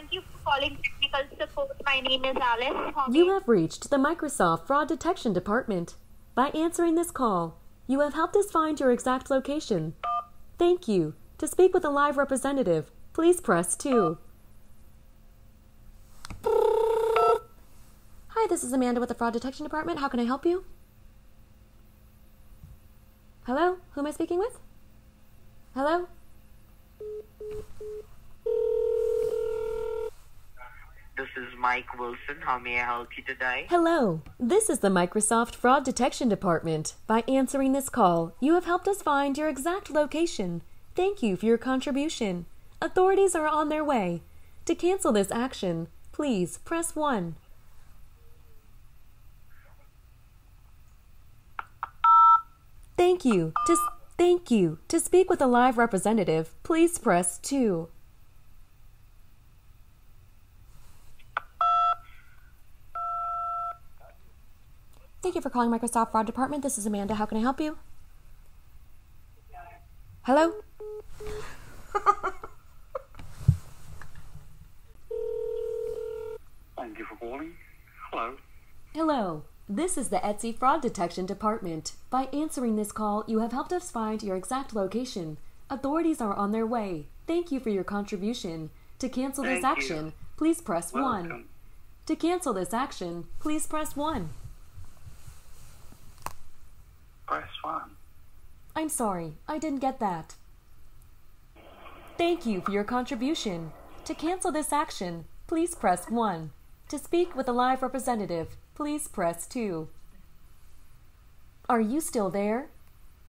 Thank you for calling technical support. My name is Alice. You have reached the Microsoft Fraud Detection Department. By answering this call, you have helped us find your exact location. Thank you. To speak with a live representative, please press 2. Hi, this is Amanda with the Fraud Detection Department. How can I help you? Hello? Who am I speaking with? Hello? This is Mike Wilson. How may I help you today? Hello, this is the Microsoft Fraud Detection Department. By answering this call, you have helped us find your exact location. Thank you for your contribution. Authorities are on their way. To cancel this action, please press 1. Thank you. To thank you. To speak with a live representative, please press 2. Thank you for calling Microsoft Fraud Department. This is Amanda. How can I help you? Hello? Thank you for calling. Hello. Hello. This is the Etsy Fraud Detection Department. By answering this call, you have helped us find your exact location. Authorities are on their way. Thank you for your contribution. To cancel this Thank you. action, please press 1. To cancel this action, please press 1. 1. I'm sorry, I didn't get that. Thank you for your contribution. To cancel this action, please press 1. To speak with a live representative, please press 2. Are you still there?